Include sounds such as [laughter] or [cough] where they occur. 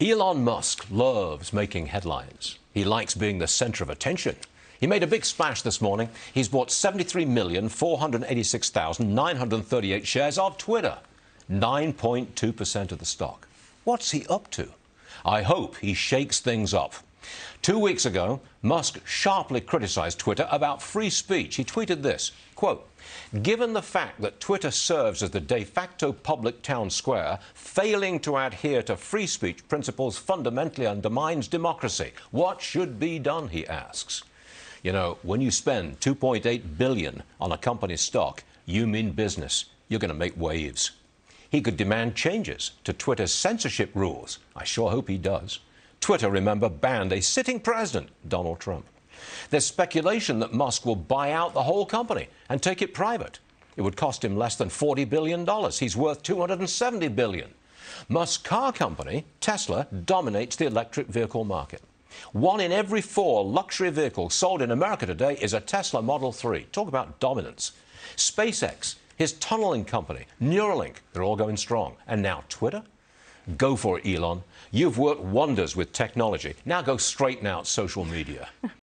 Elon Musk loves making headlines. He likes being the center of attention. He made a big splash this morning. He's bought 73,486,938 shares of Twitter, 9.2% of the stock. What's he up to? I hope he shakes things up. Two weeks ago, Musk sharply criticized Twitter about free speech. He tweeted this, quote, Given the fact that Twitter serves as the de facto public town square, failing to adhere to free speech principles fundamentally undermines democracy. What should be done, he asks. You know, when you spend 2.8 billion on a company's stock, you mean business. You're going to make waves. He could demand changes to Twitter's censorship rules. I sure hope he does. Twitter, remember, banned a sitting president, Donald Trump. There's speculation that Musk will buy out the whole company and take it private. It would cost him less than $40 billion. He's worth 270 billion. Musk's car company, Tesla, dominates the electric vehicle market. One in every four luxury vehicles sold in America today is a Tesla Model 3. Talk about dominance. SpaceX, his tunneling company, Neuralink, they're all going strong. And now Twitter? Go for it, Elon. You've worked wonders with technology. Now go straighten out social media. [laughs]